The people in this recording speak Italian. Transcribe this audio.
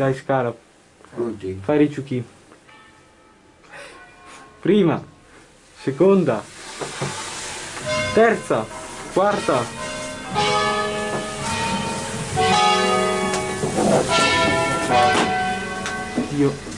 Dai, scala. Pronti? Fai ricciuchi. Prima, seconda, terza, quarta. Dio.